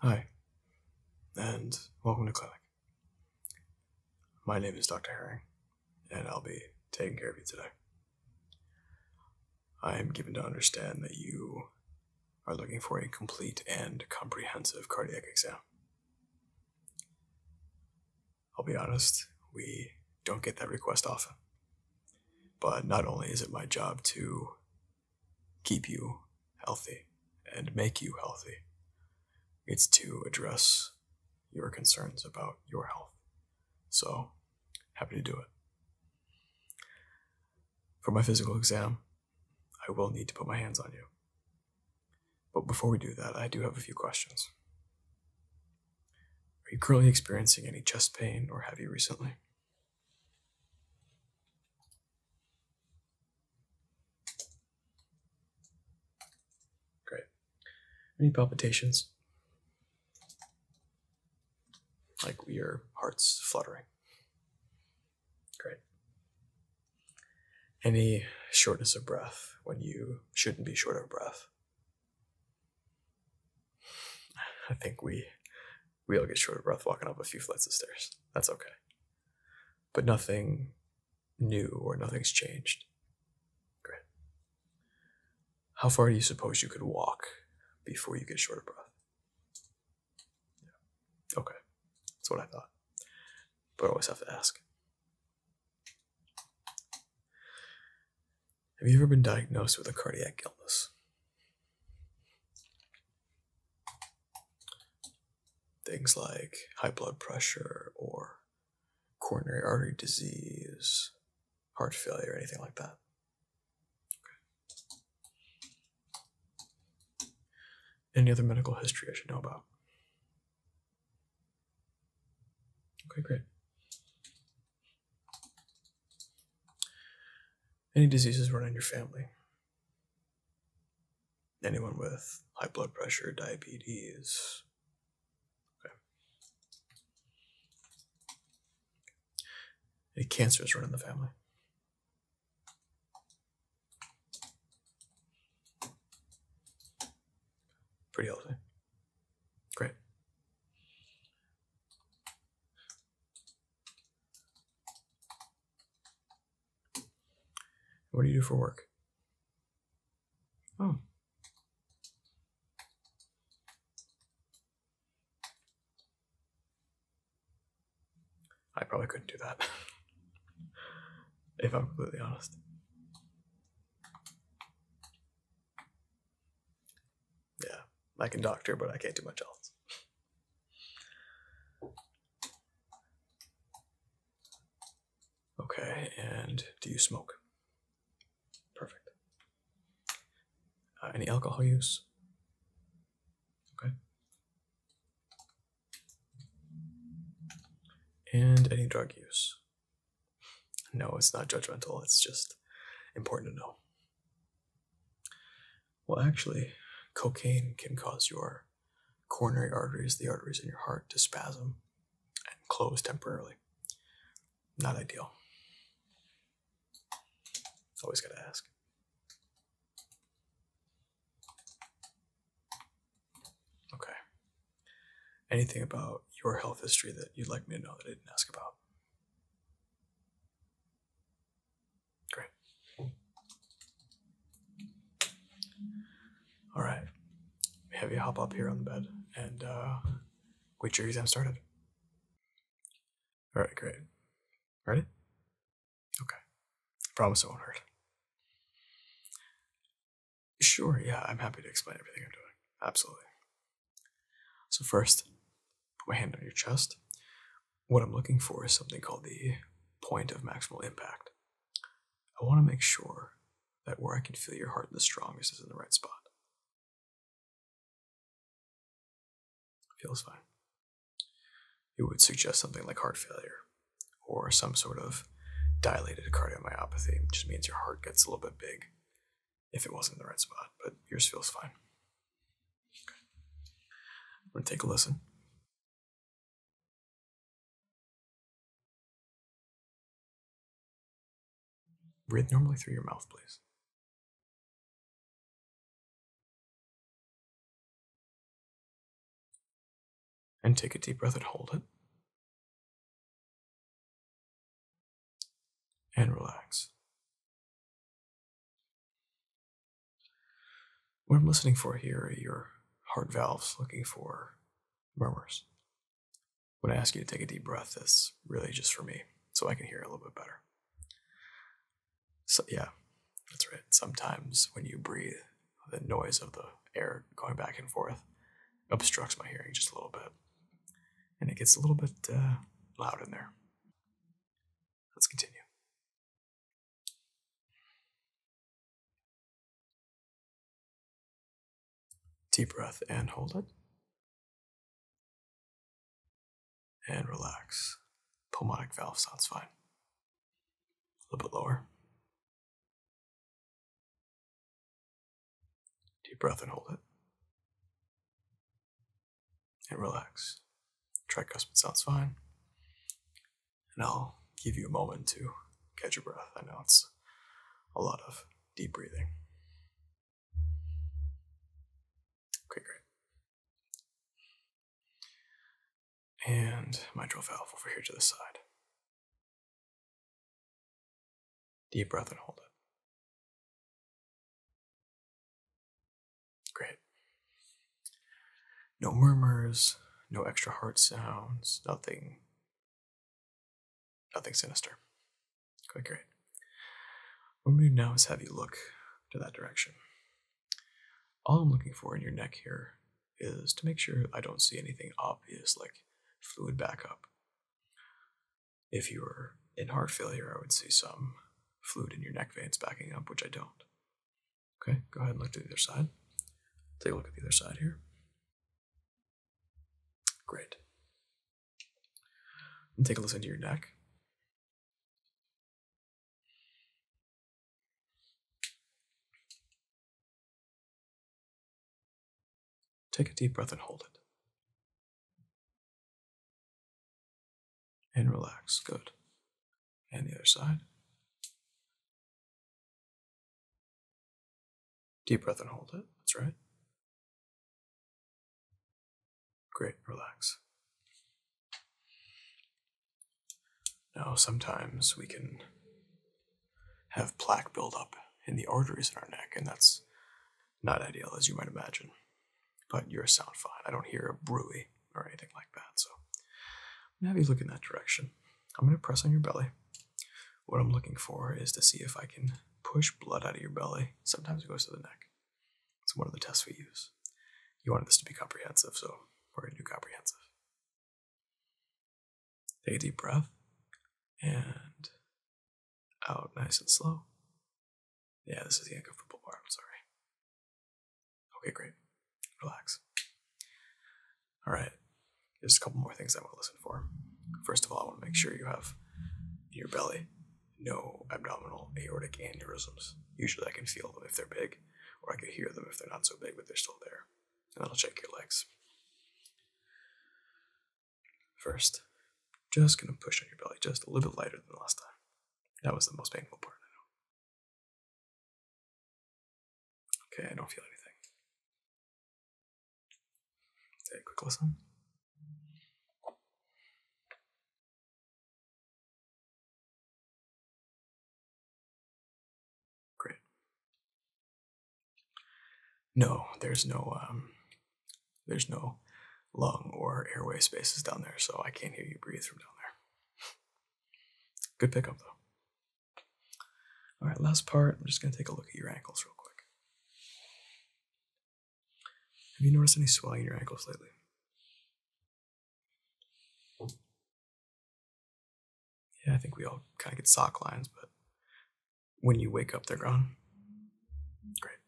Hi, and welcome to clinic. My name is Dr. Herring, and I'll be taking care of you today. I am given to understand that you are looking for a complete and comprehensive cardiac exam. I'll be honest, we don't get that request often. But not only is it my job to keep you healthy and make you healthy, it's to address your concerns about your health. So, happy to do it. For my physical exam, I will need to put my hands on you. But before we do that, I do have a few questions. Are you currently experiencing any chest pain or have you recently? Great. Any palpitations? Like your heart's fluttering. Great. Any shortness of breath when you shouldn't be short of breath? I think we we all get short of breath walking up a few flights of stairs. That's okay. But nothing new or nothing's changed. Great. How far do you suppose you could walk before you get short of breath? Yeah. Okay. That's what I thought. But I always have to ask. Have you ever been diagnosed with a cardiac illness? Things like high blood pressure or coronary artery disease, heart failure, anything like that. Okay. Any other medical history I should know about? Okay, great. Any diseases run in your family? Anyone with high blood pressure, diabetes? Okay. Any cancers run in the family? Pretty healthy. Great. What do you do for work? Oh. I probably couldn't do that. if I'm completely honest. Yeah, I can doctor, but I can't do much else. Okay, and do you smoke? Perfect. Uh, any alcohol use? Okay. And any drug use? No, it's not judgmental. It's just important to know. Well, actually, cocaine can cause your coronary arteries, the arteries in your heart, to spasm and close temporarily. Not ideal. Always got to ask. Okay. Anything about your health history that you'd like me to know that I didn't ask about? Great. All right. Have you hop up here on the bed and uh, wait your exam started? All right, great. Ready? Okay. Promise it won't hurt. Sure, yeah, I'm happy to explain everything I'm doing. Absolutely. So, first, my hand on your chest. What I'm looking for is something called the point of maximal impact. I want to make sure that where I can feel your heart the strongest is in the right spot. Feels fine. It would suggest something like heart failure or some sort of dilated cardiomyopathy, just means your heart gets a little bit big if it wasn't in the right spot, but yours feels fine. Okay. I'm going to take a listen. Breathe normally through your mouth, please. And take a deep breath and hold it. And relax. What I'm listening for here are your heart valves looking for murmurs. When I ask you to take a deep breath, that's really just for me, so I can hear a little bit better. So, yeah, that's right. Sometimes when you breathe, the noise of the air going back and forth obstructs my hearing just a little bit. And it gets a little bit uh, loud in there. Let's continue. Deep breath and hold it. And relax. Pulmonic valve sounds fine. A little bit lower. Deep breath and hold it. And relax. Tricuspid sounds fine. And I'll give you a moment to catch your breath. I know it's a lot of deep breathing. Okay, great. And mitral valve over here to the side. Deep breath and hold it. Great. No murmurs, no extra heart sounds, nothing nothing sinister. Quite great. What I'm going to do now is have you look to that direction. All I'm looking for in your neck here is to make sure I don't see anything obvious like fluid backup. If you were in heart failure, I would see some fluid in your neck veins backing up, which I don't. Okay, go ahead and look to the other side. Take a look at the other side here. Great. And take a listen to your neck. Take a deep breath and hold it. And relax. Good. And the other side. Deep breath and hold it. That's right. Great, relax. Now, sometimes we can have plaque buildup in the arteries in our neck, and that's not ideal, as you might imagine. But you're sound fine. I don't hear a bruit or anything like that, so I'm gonna have you look in that direction. I'm gonna press on your belly. What I'm looking for is to see if I can push blood out of your belly. Sometimes it goes to the neck. It's one of the tests we use. You wanted this to be comprehensive, so going to do comprehensive. Take a deep breath and out nice and slow. Yeah, this is the uncomfortable part. I'm sorry. Okay, great. Relax. All right. There's a couple more things I want to listen for. First of all, I want to make sure you have in your belly no abdominal aortic aneurysms. Usually I can feel them if they're big, or I can hear them if they're not so big, but they're still there. And then I'll check your legs. First, just gonna push on your belly just a little bit lighter than last time. That was the most painful part, I know. Okay, I don't feel anything. Take a quick listen. Great. No, there's no um there's no lung or airway spaces down there, so I can't hear you breathe from down there. Good pickup, though. All right, last part. I'm just going to take a look at your ankles real quick. Have you noticed any swelling in your ankles lately? Yeah, I think we all kind of get sock lines, but when you wake up, they're gone. Great.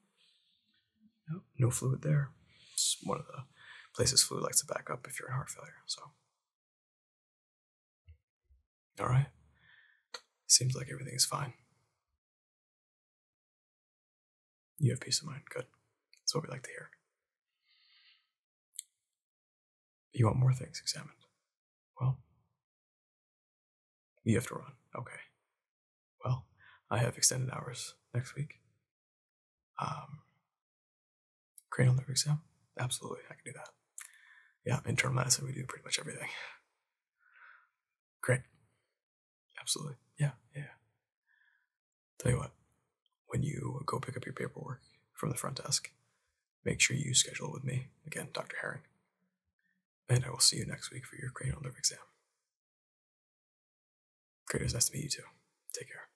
No, no fluid there. It's one of the places fluid likes to back up if you're in heart failure. So, all right. Seems like everything is fine. You have peace of mind. Good. That's what we like to hear. You want more things examined? Well, you have to run. Okay. Well, I have extended hours next week. Um, cranial nerve exam? Absolutely, I can do that. Yeah, internal medicine, we do pretty much everything. Great. Absolutely. Yeah, yeah. Tell you what, when you go pick up your paperwork from the front desk, make sure you schedule with me, again, Dr. Herring. And I will see you next week for your cranial nerve exam. Great, it was nice to meet you too. Take care.